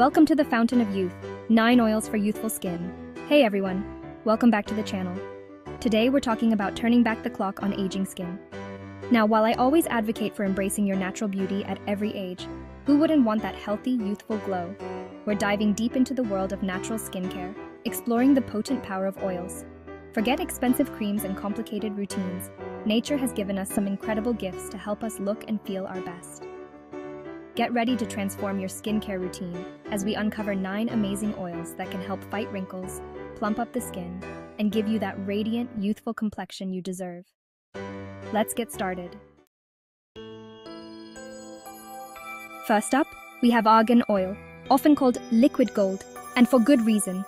Welcome to the Fountain of Youth, 9 oils for youthful skin. Hey everyone, welcome back to the channel. Today we're talking about turning back the clock on aging skin. Now, while I always advocate for embracing your natural beauty at every age, who wouldn't want that healthy, youthful glow? We're diving deep into the world of natural skincare, exploring the potent power of oils. Forget expensive creams and complicated routines. Nature has given us some incredible gifts to help us look and feel our best. Get ready to transform your skincare routine as we uncover nine amazing oils that can help fight wrinkles, plump up the skin, and give you that radiant, youthful complexion you deserve. Let's get started. First up, we have argan oil, often called liquid gold, and for good reason.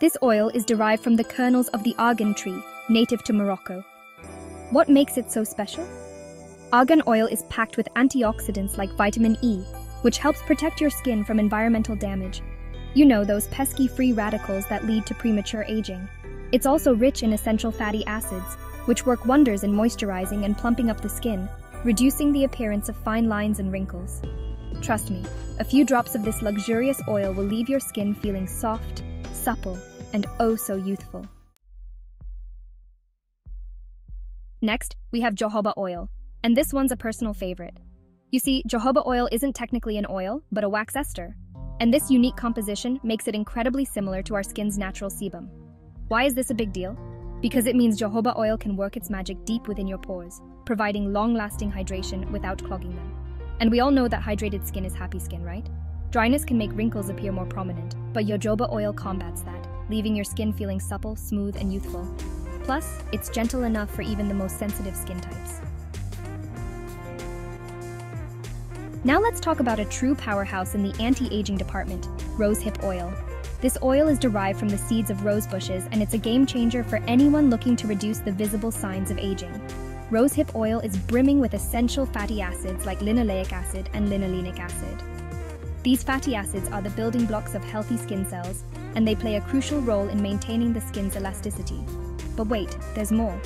This oil is derived from the kernels of the argan tree, native to Morocco. What makes it so special? Argan oil is packed with antioxidants like vitamin E, which helps protect your skin from environmental damage. You know, those pesky free radicals that lead to premature aging. It's also rich in essential fatty acids, which work wonders in moisturizing and plumping up the skin, reducing the appearance of fine lines and wrinkles. Trust me, a few drops of this luxurious oil will leave your skin feeling soft, supple, and oh so youthful. Next, we have jojoba oil, and this one's a personal favorite. You see, jojoba oil isn't technically an oil, but a wax ester. And this unique composition makes it incredibly similar to our skin's natural sebum. Why is this a big deal? Because it means jojoba oil can work its magic deep within your pores, providing long-lasting hydration without clogging them. And we all know that hydrated skin is happy skin, right? Dryness can make wrinkles appear more prominent, but jojoba oil combats that, leaving your skin feeling supple, smooth, and youthful. Plus, it's gentle enough for even the most sensitive skin types. Now let's talk about a true powerhouse in the anti-aging department, rosehip oil. This oil is derived from the seeds of rose bushes and it's a game changer for anyone looking to reduce the visible signs of aging. Rosehip oil is brimming with essential fatty acids like linoleic acid and linolenic acid. These fatty acids are the building blocks of healthy skin cells, and they play a crucial role in maintaining the skin's elasticity. But wait, there's more.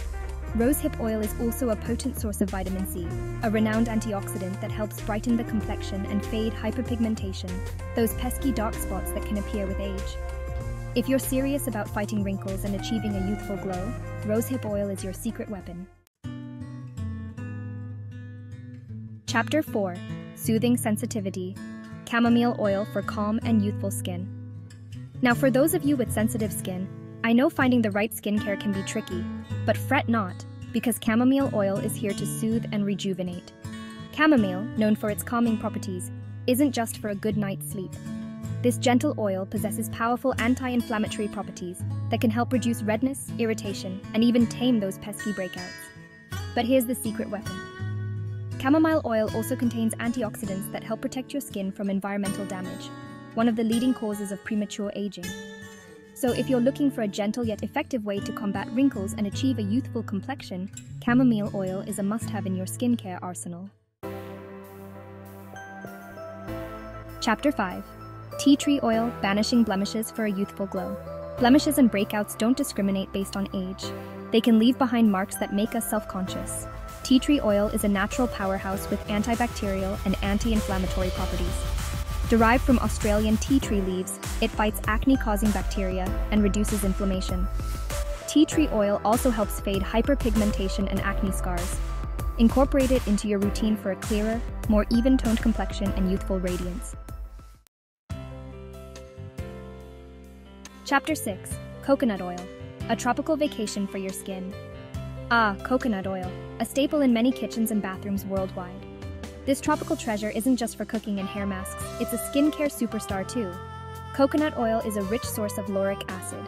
Rosehip oil is also a potent source of vitamin C, a renowned antioxidant that helps brighten the complexion and fade hyperpigmentation, those pesky dark spots that can appear with age. If you're serious about fighting wrinkles and achieving a youthful glow, rosehip oil is your secret weapon. Chapter 4 Soothing Sensitivity Chamomile Oil for Calm and Youthful Skin. Now, for those of you with sensitive skin, I know finding the right skincare can be tricky, but fret not, because chamomile oil is here to soothe and rejuvenate. Chamomile, known for its calming properties, isn't just for a good night's sleep. This gentle oil possesses powerful anti-inflammatory properties that can help reduce redness, irritation, and even tame those pesky breakouts. But here's the secret weapon. Chamomile oil also contains antioxidants that help protect your skin from environmental damage, one of the leading causes of premature aging. So if you're looking for a gentle yet effective way to combat wrinkles and achieve a youthful complexion, chamomile oil is a must-have in your skincare arsenal. Chapter 5 Tea Tree Oil Banishing Blemishes for a Youthful Glow. Blemishes and breakouts don't discriminate based on age. They can leave behind marks that make us self-conscious. Tea tree oil is a natural powerhouse with antibacterial and anti-inflammatory properties. Derived from Australian tea tree leaves, it fights acne-causing bacteria and reduces inflammation. Tea tree oil also helps fade hyperpigmentation and acne scars. Incorporate it into your routine for a clearer, more even-toned complexion and youthful radiance. Chapter 6 Coconut Oil A Tropical Vacation for Your Skin. Ah, coconut oil, a staple in many kitchens and bathrooms worldwide. This tropical treasure isn't just for cooking and hair masks, it's a skincare superstar too. Coconut oil is a rich source of lauric acid,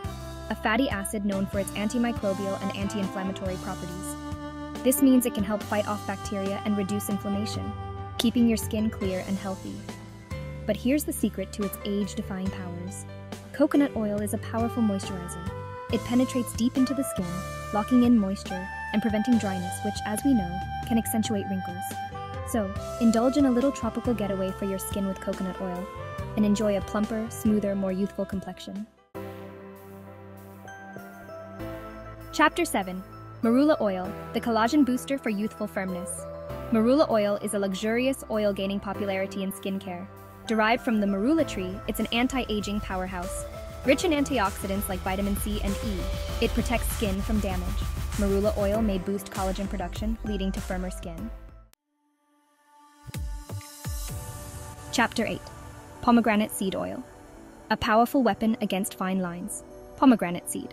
a fatty acid known for its antimicrobial and anti-inflammatory properties. This means it can help fight off bacteria and reduce inflammation, keeping your skin clear and healthy. But here's the secret to its age-defying powers. Coconut oil is a powerful moisturizer. It penetrates deep into the skin, locking in moisture and preventing dryness, which, as we know, can accentuate wrinkles. So, indulge in a little tropical getaway for your skin with coconut oil and enjoy a plumper, smoother, more youthful complexion. Chapter 7 Marula Oil, the collagen booster for youthful firmness. Marula oil is a luxurious oil gaining popularity in skincare. Derived from the marula tree, it's an anti-aging powerhouse. Rich in antioxidants like vitamin C and E, it protects skin from damage. Marula oil may boost collagen production, leading to firmer skin. Chapter 8 Pomegranate Seed Oil A powerful weapon against fine lines. Pomegranate seed.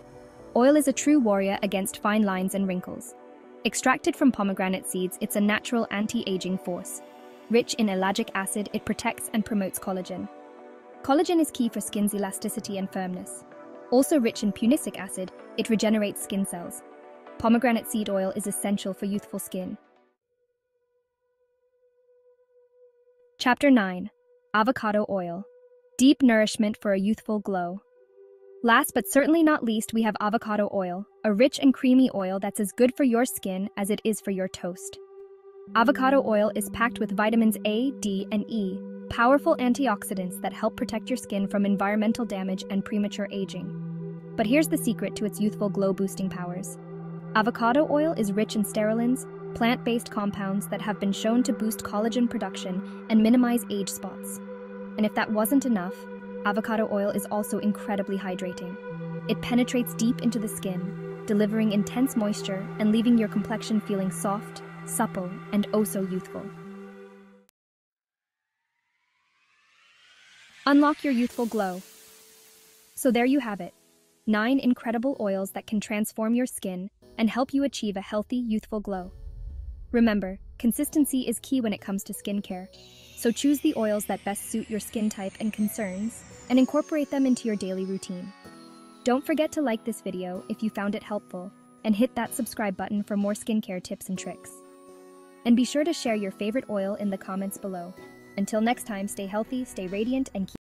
Oil is a true warrior against fine lines and wrinkles. Extracted from pomegranate seeds, it's a natural anti aging force. Rich in ellagic acid, it protects and promotes collagen. Collagen is key for skin's elasticity and firmness. Also rich in punicic acid, it regenerates skin cells. Pomegranate seed oil is essential for youthful skin. Chapter 9 Avocado Oil Deep nourishment for a youthful glow. Last but certainly not least, we have avocado oil, a rich and creamy oil that's as good for your skin as it is for your toast. Avocado oil is packed with vitamins A, D, and E, powerful antioxidants that help protect your skin from environmental damage and premature aging. But here's the secret to its youthful glow boosting powers. Avocado oil is rich in sterolins, plant based compounds that have been shown to boost collagen production and minimize age spots. And if that wasn't enough, avocado oil is also incredibly hydrating. It penetrates deep into the skin, delivering intense moisture and leaving your complexion feeling soft, supple, and oh so youthful. Unlock your youthful glow. So there you have it nine incredible oils that can transform your skin and help you achieve a healthy, youthful glow. Remember, consistency is key when it comes to skincare, so choose the oils that best suit your skin type and concerns and incorporate them into your daily routine. Don't forget to like this video if you found it helpful and hit that subscribe button for more skincare tips and tricks. And be sure to share your favorite oil in the comments below. Until next time, stay healthy, stay radiant, and keep